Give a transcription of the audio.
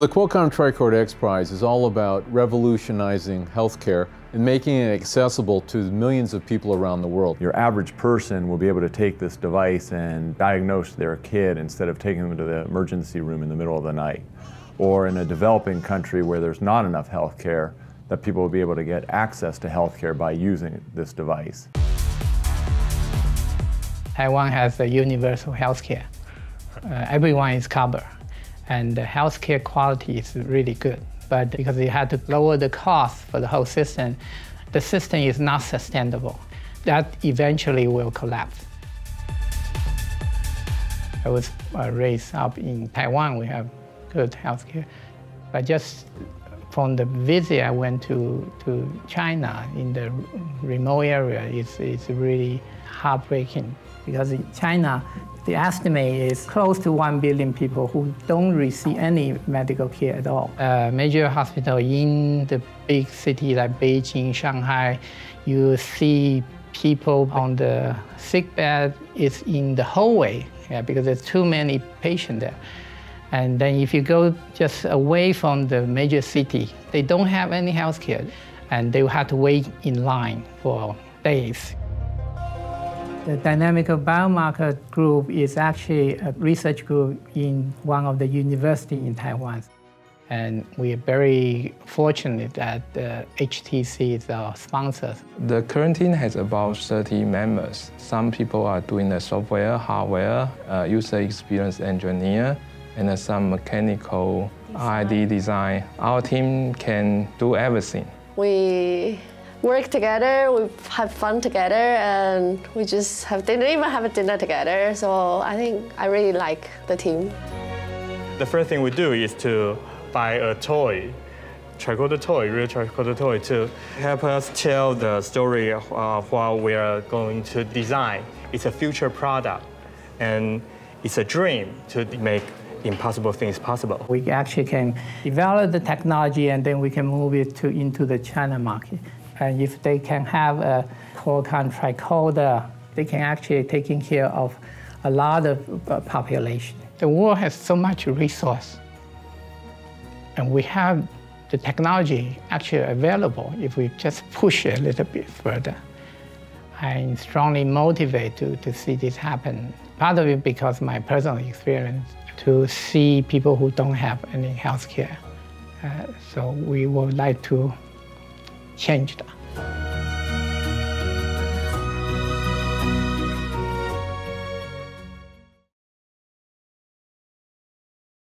The Qualcomm Tricorder X Prize is all about revolutionizing healthcare and making it accessible to millions of people around the world. Your average person will be able to take this device and diagnose their kid instead of taking them to the emergency room in the middle of the night. Or in a developing country where there's not enough healthcare, that people will be able to get access to healthcare by using this device. Taiwan has a universal healthcare. Uh, everyone is covered and the healthcare quality is really good. But because you had to lower the cost for the whole system, the system is not sustainable. That eventually will collapse. I was uh, raised up in Taiwan. We have good healthcare. But just from the visit I went to, to China in the remote area, it's, it's really heartbreaking because in China, the estimate is close to 1 billion people who don't receive any medical care at all. Uh, major hospital in the big city like Beijing, Shanghai, you see people on the sick bed is in the hallway yeah, because there's too many patients there. And then if you go just away from the major city, they don't have any health care and they will have to wait in line for days. The dynamical biomarker group is actually a research group in one of the university in Taiwan. And we are very fortunate that uh, HTC is our sponsor. The current team has about 30 members. Some people are doing the software, hardware, uh, user experience engineer, and some mechanical ID design. Our team can do everything. We work together, we have fun together, and we just have dinner, even have a dinner together. So I think I really like the team. The first thing we do is to buy a toy, tricorder toy, real tricorder toy, to help us tell the story of uh, what we are going to design. It's a future product, and it's a dream to make impossible things possible. We actually can develop the technology and then we can move it to, into the China market. And if they can have a Qualcomm tricorder, they can actually taking care of a lot of uh, population. The world has so much resource, and we have the technology actually available if we just push a little bit further. I'm strongly motivated to, to see this happen. Part of it because my personal experience to see people who don't have any health care. Uh, so we would like to change that.